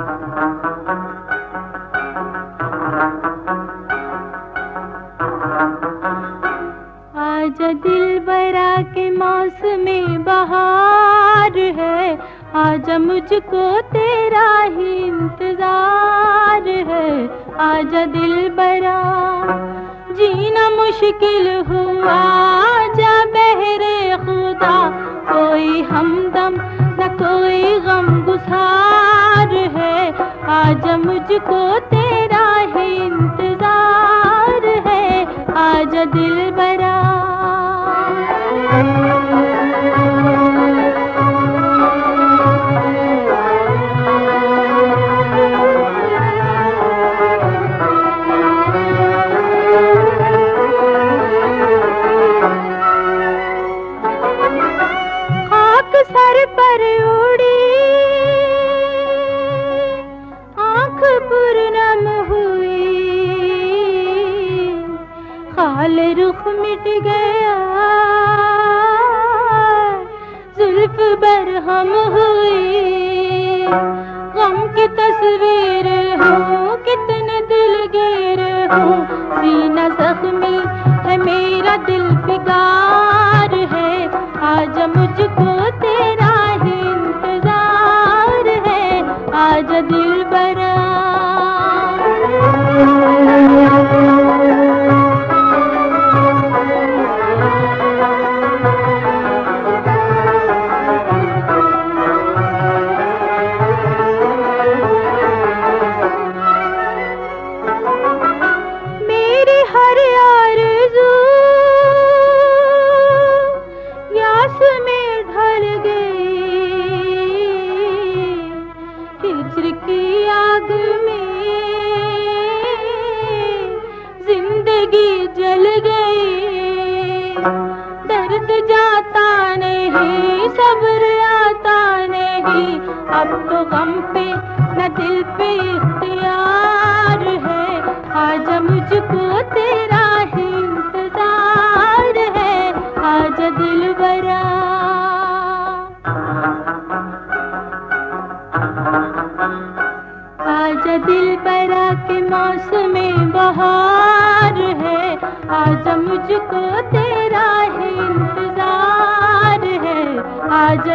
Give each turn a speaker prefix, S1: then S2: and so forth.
S1: आज दिल बरा के बहार है। आज मुझको तेरा ही इंतज़ार है। आज दिल बरा जीना मुश्किल हुआ। जा बहरे खुदा, कोई हमदम न कोई गम गुसार आज मुझको तेरा ही इंतज़ार है आज दिल बरा खाक सर पर उड़ी पूर्णम हुई। खाल रुख मिट गया। जुल्फ बरहम हुई। गम की तस्वीर हो, कितने दिल गिर हो। सीना जख्मी है, मेरा दिल फिगार है। आज मुझको तेरा ही इंतज़ार है। आज दिल बरा ज़िंदगी जल गई दर्द जाता नहीं, सब्र आता नहीं। अब तो गम पे, न दिल पे इख्तियार है। आज मुझको तेरा आज दिल बरा के मौसम बहार है। आजा मुझको तेरा ही इंतज़ार है। आज